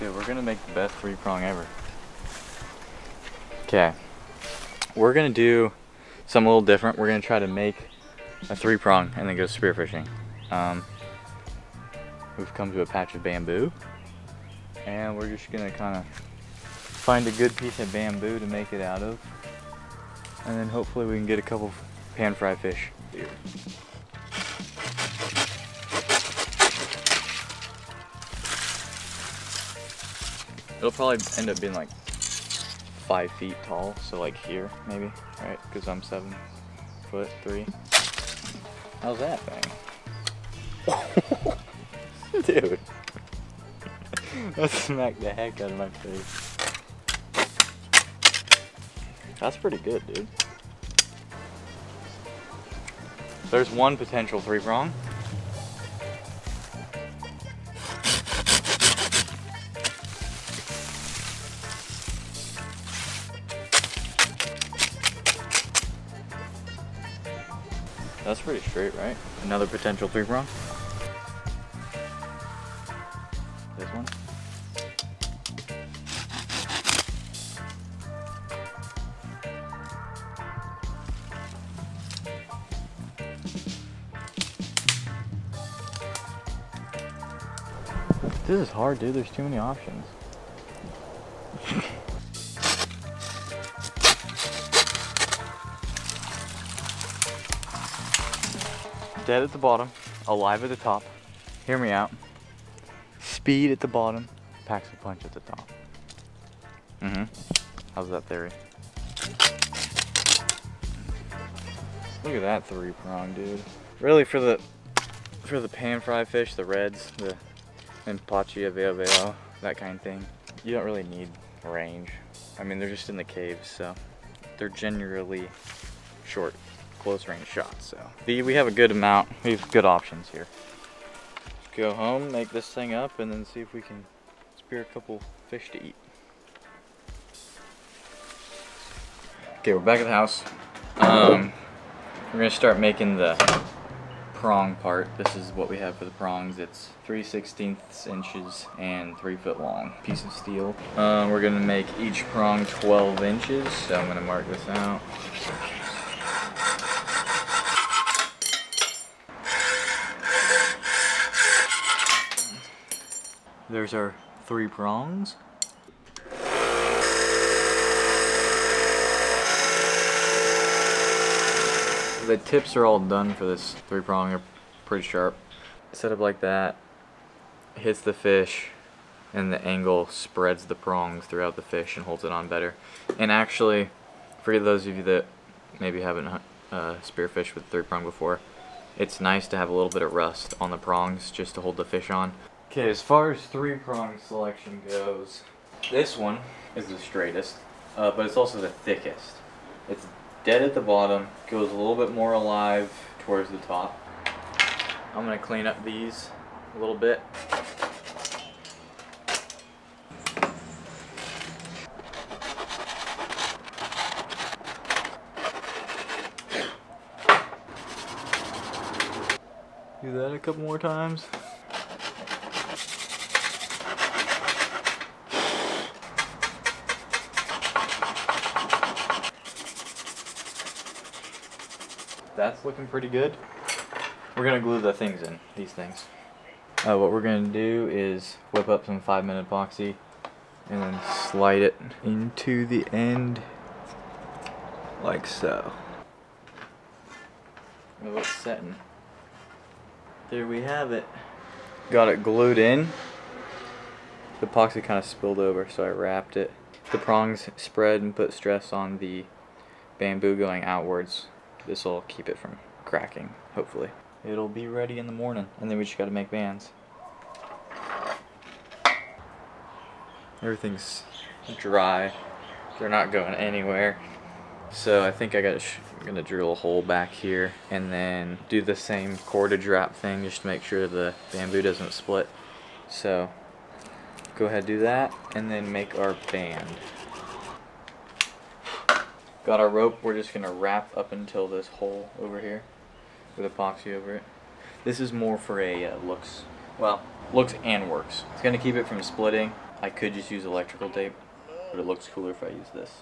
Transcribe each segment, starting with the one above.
Dude, we're gonna make the best three prong ever. Okay. We're gonna do something a little different. We're gonna try to make a three prong and then go spearfishing. Um, we've come to a patch of bamboo and we're just gonna kind of find a good piece of bamboo to make it out of and then hopefully we can get a couple pan fry fish It'll probably end up being like five feet tall, so like here maybe, right? Because I'm seven foot three. How's that thing? Dude. that smacked the heck out of my face. That's pretty good, dude. There's one potential three prong. Straight, right? Another potential three prong. This one. This is hard, dude. There's too many options. Dead at the bottom, alive at the top. Hear me out. Speed at the bottom, packs a punch at the top. Mm-hmm. How's that theory? Look at that three prong, dude. Really for the for the pan fry fish, the reds, the menpachi aweoweo, that kind of thing, you don't really need range. I mean, they're just in the caves, so they're generally short, close range shots. So we have a good amount, we have good options here. Let's go home, make this thing up, and then see if we can spear a couple fish to eat. Okay, we're back at the house. Um, we're gonna start making the prong part. This is what we have for the prongs. It's 3 16ths inches and 3 foot long piece of steel. Uh, we're going to make each prong 12 inches, so I'm going to mark this out. There's our three prongs. the tips are all done for this three prong. They're pretty sharp. Set up like that, hits the fish, and the angle spreads the prongs throughout the fish and holds it on better. And actually, for those of you that maybe haven't uh, spearfished with three prong before, it's nice to have a little bit of rust on the prongs just to hold the fish on. Okay, as far as three prong selection goes, this one is the straightest, uh, but it's also the thickest. It's dead at the bottom, goes a little bit more alive towards the top. I'm to clean up these a little bit. Do that a couple more times. That's looking pretty good. We're gonna glue the things in, these things. Uh, what we're gonna do is whip up some five minute epoxy and then slide it into the end like so. Well, it's setting. There we have it. Got it glued in. The epoxy kind of spilled over, so I wrapped it. The prongs spread and put stress on the bamboo going outwards this will keep it from cracking, hopefully. It'll be ready in the morning, and then we just gotta make bands. Everything's dry. They're not going anywhere. So I think I got I'm gonna drill a hole back here and then do the same cordage wrap thing just to make sure the bamboo doesn't split. So go ahead do that and then make our band. Got our rope, we're just going to wrap up until this hole over here with epoxy over it. This is more for a uh, looks, well, looks and works. It's going to keep it from splitting I could just use electrical tape, but it looks cooler if I use this.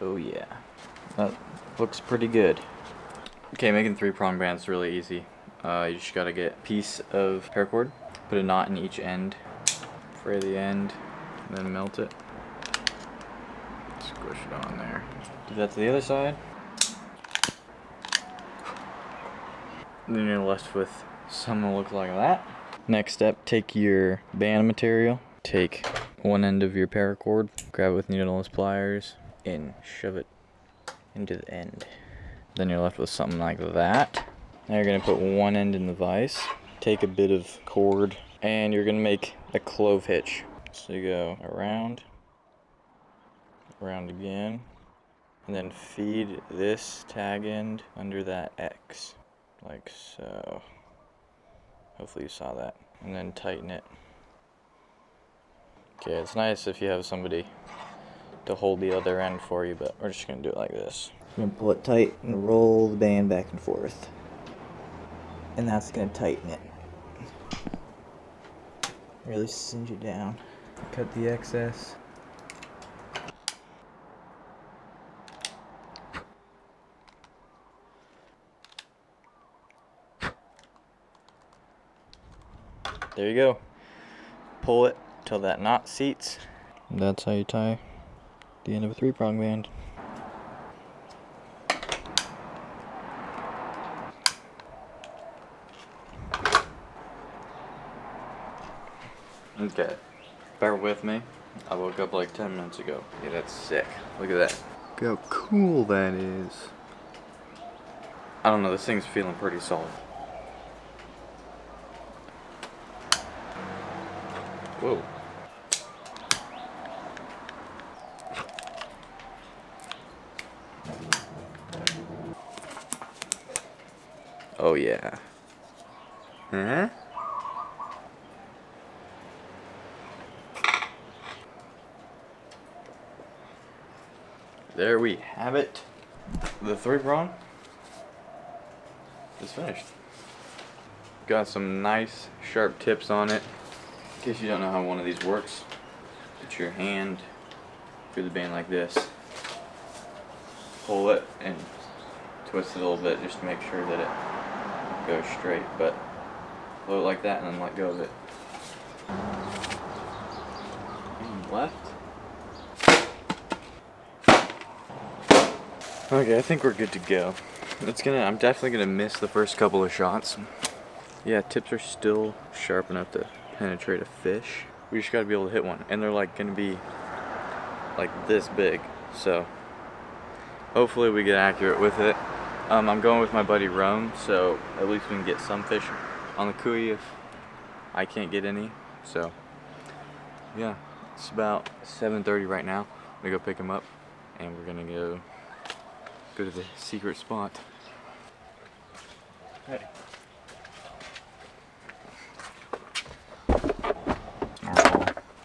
Oh yeah, that looks pretty good. Okay, making three prong bands is really easy. Uh, you just gotta get a piece of paracord, put a knot in each end, fray the end, and then melt it. Squish it on there. Do that to the other side. Then you're left with something to look like that. Next step, take your band material, take one end of your paracord, grab it with needle nose pliers, and shove it into the end. Then you're left with something like that. Now you're gonna put one end in the vise, take a bit of cord, and you're gonna make a clove hitch. So you go around, around again, and then feed this tag end under that X like so. Hopefully you saw that. And then tighten it. Okay, it's nice if you have somebody to hold the other end for you, but we're just gonna do it like this. I'm gonna pull it tight and roll the band back and forth. And that's gonna tighten it. Really cinch it down. Cut the excess. There you go. Pull it till that knot seats. That's how you tie the end of a three prong band. Okay, bear with me. I woke up like 10 minutes ago. Yeah, that's sick. Look at that. Look how cool that is. I don't know, this thing's feeling pretty solid. Whoa. Oh yeah. Huh? There we have it. The three prong is finished. Got some nice sharp tips on it. In case you don't know how one of these works, put your hand through the band like this. Pull it and twist it a little bit just to make sure that it goes straight. But pull it like that and then let go of it. And left. Okay, I think we're good to go. It's gonna, I'm definitely gonna miss the first couple of shots. Yeah, tips are still sharp enough to penetrate a fish. We just gotta be able to hit one. And they're like gonna be like this big. So hopefully we get accurate with it. Um, I'm going with my buddy Rome, so at least we can get some fish on the Kui if I can't get any. So yeah, it's about 7.30 right now. I'm gonna go pick him up and we're gonna go go to the secret spot. Hey.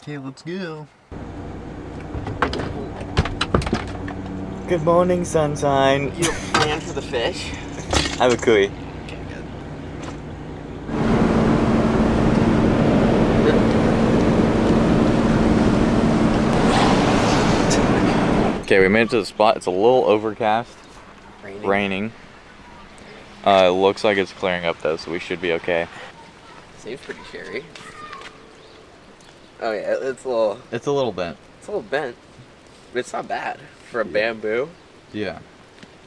Okay, let's go. Good morning, sunshine. You have a plan for the fish? I have a kui. Okay, we made it to the spot. It's a little overcast, Raining. raining. Uh, it looks like it's clearing up though, so we should be okay. Seems pretty cherry. Oh yeah, it's a little, It's a little bent. it's a little bent, but it's not bad for a bamboo. Yeah.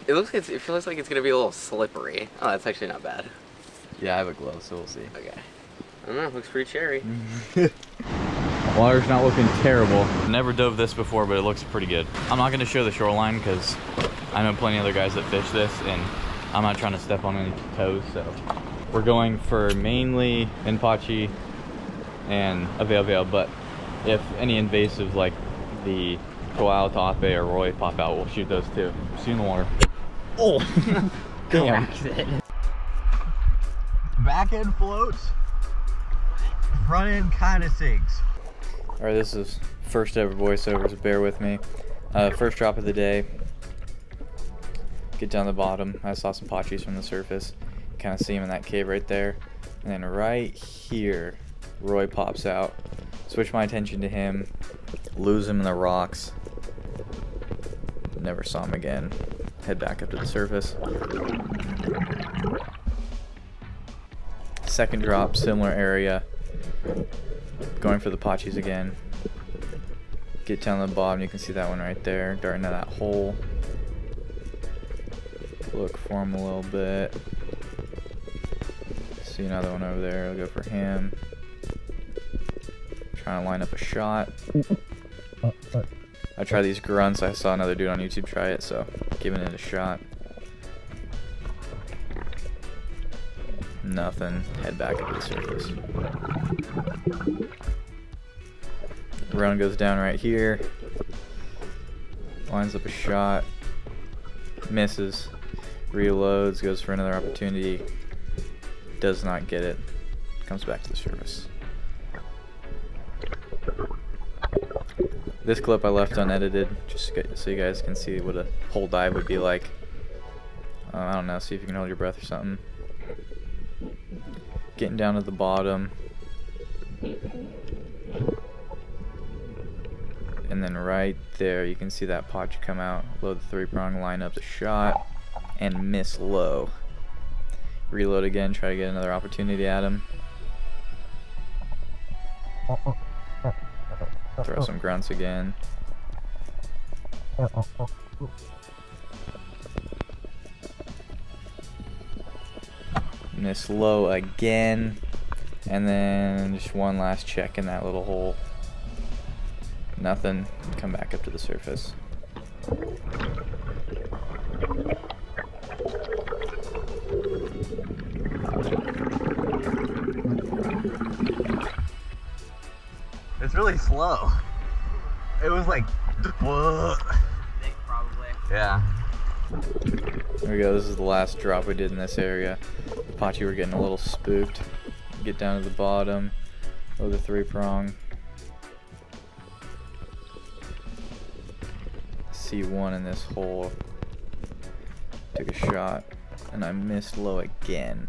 It looks, like it's, it feels like it's gonna be a little slippery. Oh, that's actually not bad. Yeah, I have a glove, so we'll see. Okay. I don't know, looks pretty cherry. Water's not looking terrible. Never dove this before, but it looks pretty good. I'm not gonna show the shoreline because I know plenty of other guys that fish this and I'm not trying to step on any toes, so. We're going for mainly Menpachi and Aweoweo, but if any invasives like the Koala Tape or Roi pop out, we'll shoot those too. See you in the water. Oh! Damn. Back end floats. Front end kind of sinks. Right, this is first ever voiceover, so bear with me. Uh, first drop of the day. Get down the bottom. I saw some potchies from the surface. kind of see him in that cave right there. And then right here, Roi pops out. Switch my attention to him, lose him in the rocks. Never saw him again. Head back up to the surface. Second drop, similar area. Going for the Pachis again. Get down to the bottom, you can see that one right there, darting into that hole. Look for him a little bit. See another one over there, I'll go for him. Trying to line up a shot. Oh, I try these grunts, I saw another dude on YouTube try it, so giving it a shot. Nothing. Head back to the surface. Run goes down right here. Lines up a shot. Misses. Reloads. Goes for another opportunity. Does not get it. Comes back to the surface. This clip I left unedited, just so you guys can see what a whole dive would be like. Uh, I don't know, see if you can hold your breath or something. Getting down to the bottom. And then right there, you can see that Pachi come out, load the three prong, line up the shot, and miss low. Reload again, try to get another opportunity at him. Throw some grunts again. Miss low again. And then just one last check in that little hole. Nothing. Come back up to the surface. It's really slow. It was like, whoa. Think probably. Yeah. There we go. This is the last drop we did in this area. Apache were getting a little spooked. Get down to the bottom. Oh, the three prong. See one in this hole. Took a shot. And I missed low again.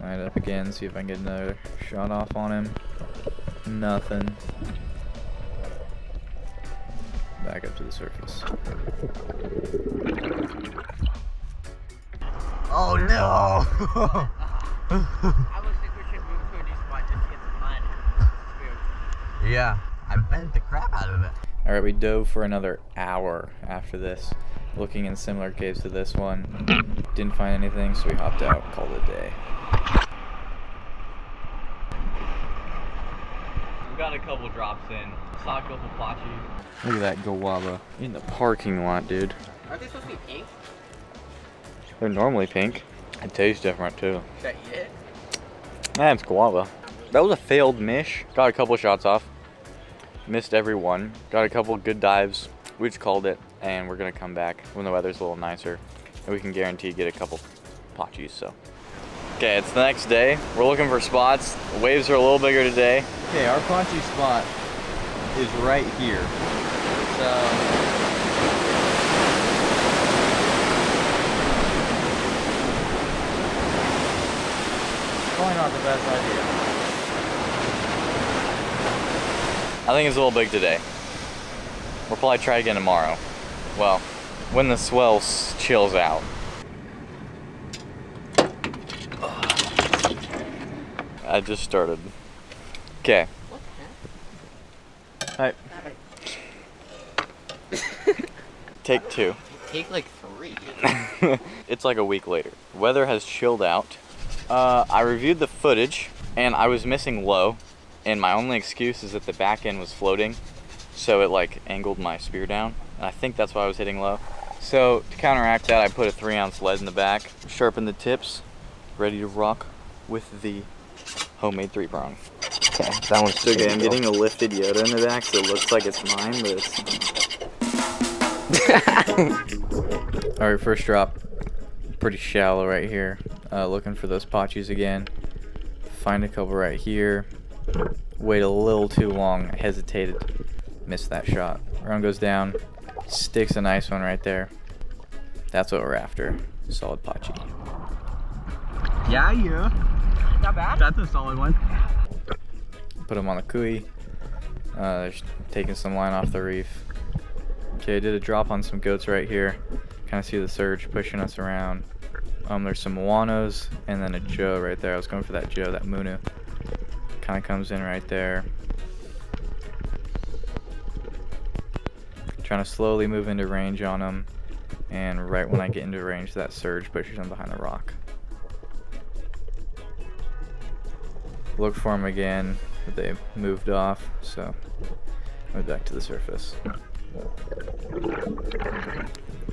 Line up again, see if I can get another shot off on him. Nothing. Back up to the surface. Oh no! I was think we should move to a new spot just to get some fun. Spooked. yeah, I bent the crap out of it. Alright, we dove for another hour after this, looking in similar caves to this one. Didn't find anything, so we hopped out, called it a day. We got a couple drops in. Saw a couple Pachi. Look at that guava in the parking lot, dude. Aren't they supposed to be pink? They're normally pink. It tastes different too. Is that it? Nah, it's guava. That was a failed mish. Got a couple shots off. Missed every one. Got a couple good dives. We just called it, and we're gonna come back when the weather's a little nicer, and we can guarantee get a couple pachis. So. Okay, it's the next day. We're looking for spots. The waves are a little bigger today. Okay, our pachi spot is right here. So. Probably not the best idea. I think it's a little big today. We'll probably try again tomorrow. Well, when the swell chills out. I just started. Okay. What Hi. the heck? Take two. Take like three. it's like a week later. Weather has chilled out. Uh, I reviewed the footage and I was missing low, and my only excuse is that the back end was floating, so it like angled my spear down, and I think that's why I was hitting low. So to counteract that, I put a three ounce lead in the back, sharpened the tips, ready to rock with the homemade three prong. Okay, that one's So okay, I'm getting a lifted Yoda in the back, so it looks like it's mine, but it's All right, first drop. Pretty shallow right here. Uh, looking for those pachis again. Find a couple right here. Wait a little too long. I hesitated. Missed that shot. Run goes down. Sticks a nice one right there. That's what we're after. Solid pachi. Yeah, yeah. Not bad. That's a solid one. Put him on the kui. Uh, just taking some line off the reef. Okay, I did a drop on some goats right here. Kind of see the surge pushing us around. Um, there's some Moanos and then a Joe right there. I was going for that Joe, that Munu. Kind of comes in right there. Trying to slowly move into range on them. And right when I get into range, that surge pushes them behind the rock. Look for them again, but they moved off, so went back to the surface.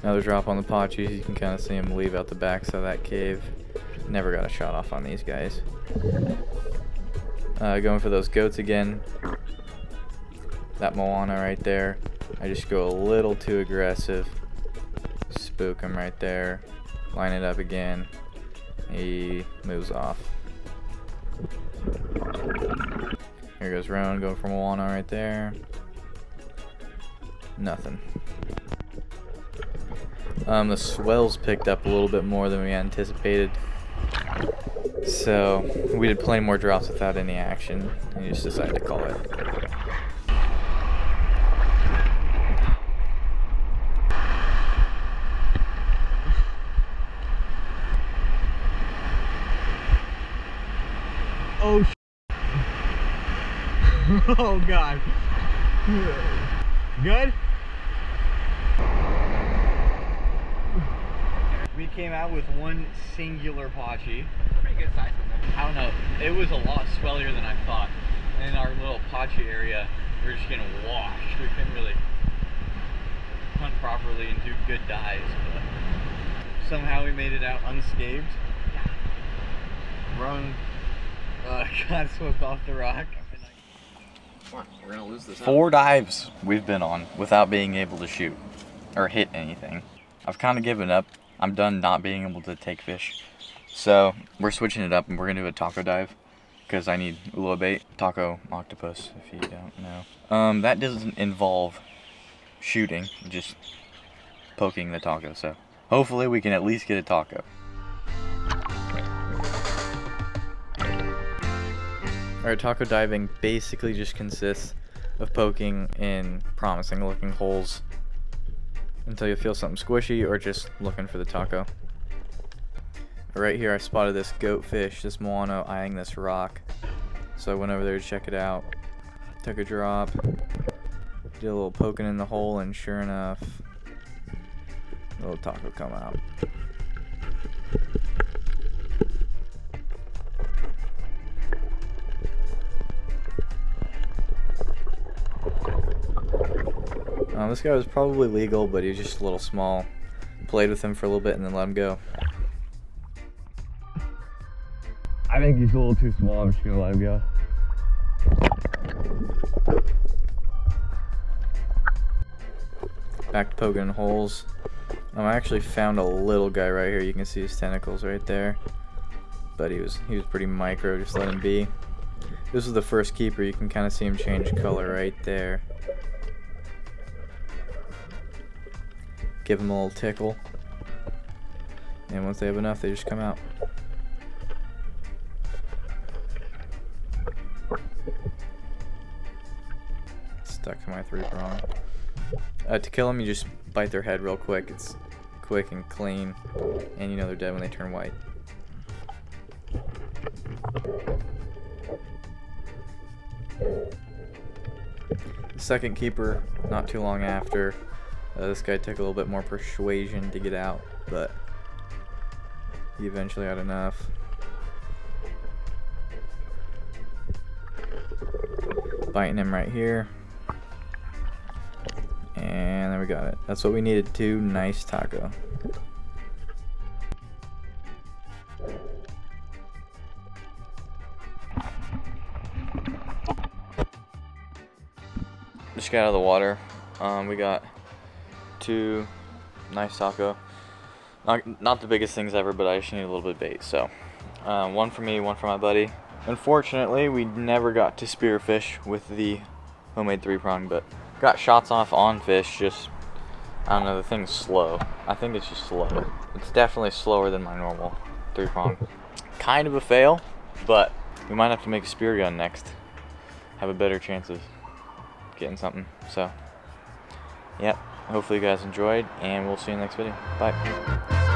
Another drop on the Pachis. You can kind of see them leave out the backside of that cave. Never got a shot off on these guys. Uh, going for those goats again. That Moano right there. I just go a little too aggressive. Spook him right there. Line it up again. He moves off. Here goes round, going for Moano right there. Nothing. Um, the swells picked up a little bit more than we anticipated. So we did plenty more drops without any action and just decided to call it. Oh, oh god. Good? We came out with one singular Pachi. Pretty good size one there. I don't know. It was a lot swellier than I thought. And in our little Pachi area, we are just getting washed. We couldn't really hunt properly and do good dives, but somehow we made it out unscathed. Run uh, got swept off the rock. We're gonna lose this. Four dives we've been on without being able to shoot or hit anything. I've kind of given up. I'm done not being able to take fish. So we're switching it up and we're gonna do a tako dive because I need ula bait, tako octopus. If you don't know, um, that doesn't involve shooting, just poking the tako. So hopefully we can at least get a tako. Alright, tako diving basically just consists of poking in promising looking holes until you feel something squishy or just looking for the tako. Right here I spotted this goatfish, this moano eyeing this rock. So I went over there to check it out. Took a drop. Did a little poking in the hole and sure enough, a little tako come out. This guy was probably legal, but he was just a little small. Played with him for a little bit and then let him go. I think he's a little too small. I'm just gonna let him go. Back to poking holes. Um, I actually found a little guy right here. You can see his tentacles right there. But he was he was pretty micro. Just let him be. This is the first keeper. You can kind of see him change color right there. Give them a little tickle. And once they have enough, they just come out. Stuck to my three prong. Uh, to kill them, you just bite their head real quick. It's quick and clean, and you know they're dead when they turn white. Second keeper, not too long after. Uh, this guy took a little bit more persuasion to get out, but he eventually had enough. Biting him right here. And there we got it. That's what we needed too. Nice tako. Just got out of the water. Um, we got two nice tako. Not, not the biggest things ever, but I just need a little bit of bait. So, um, one for me, one for my buddy. Unfortunately, we never got to spearfish with the homemade three prong, but got shots off on fish. Just I don't know, the thing's slow. I think it's just slow. It's definitely slower than my normal three prong. kind of a fail, but we might have to make a spear gun next. Have a better chance of getting something. So, yep. Hopefully you guys enjoyed, and we'll see you in the next video. Bye.